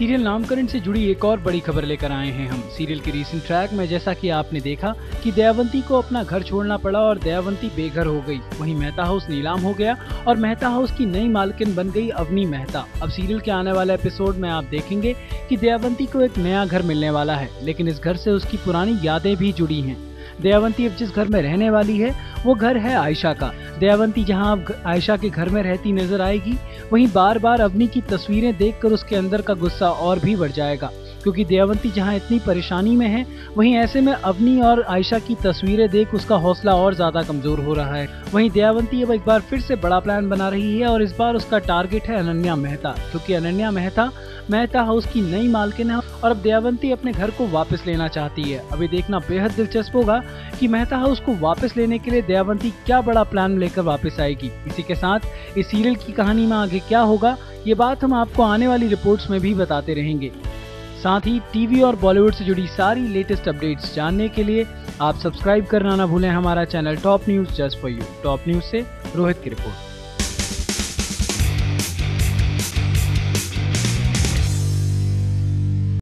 Serial नामकरण से जुड़ी एक और बड़ी खबर लेकर आए हैं हम। सीरियल के रीसेंट ट्रैक में जैसा कि आपने देखा कि दयावंती को अपना घर छोड़ना पड़ा और दयावंती बेघर हो गई। वहीं मेहता हाउस नीलाम हो गया और मेहता हाउस की नई मालकिन बन गई अवनी मेहता। अब सीरियल के आने वाले एपिसोड में आप देखेंगे कि दयावंती को एक नया घर मिलने वाला है, लेकिन इस घर से उसकी पुरानी यादें भी जुड़ी हैं। दयावंती अब जिस घर में रहने वाली है वो घर है आयशा का। दयावंती जहाँ अब आयशा के घर में रहती नज़र आएगी, वहीं बार बार अवनी की तस्वीरें देखकर उसके अंदर का गुस्सा और भी बढ़ जाएगा। क्योंकि दयावंती जहाँ इतनी परेशानी में है, वहीं ऐसे में अवनी और आयशा की तस्वीरें देख उसका हौसला और ज़्यादा कमज़ोर हो रहा है। वहीं दयावंती अब एक बार फिर से बड़ा प्लान बना रही है और इस बार उसका टारगेट है अनन्या मेहता, क्योंकि अनन्या मेहता मेहता हाउस की नई मालकिन है और अब दयावंती अपने घर को वापस लेना चाहती है। अभी देखना बेहद दिलचस्प होगा कि मेहता हाउस को वापस लेने के लिए दयावंती क्या बड़ा प्लान लेकर वापस आएगी। इसी के साथ इस सीरियल की कहानी में आगे क्या होगा, ये बात हम आपको आने वाली रिपोर्ट्स में भी बताते रहेंगे। साथ ही टीवी और बॉलीवुड से जुड़ी सारी लेटेस्ट अपडेट्स जानने के लिए आप सब्सक्राइब करना ना भूलें हमारा channel top news just for you. Top news से रोहित की रिपोर्ट।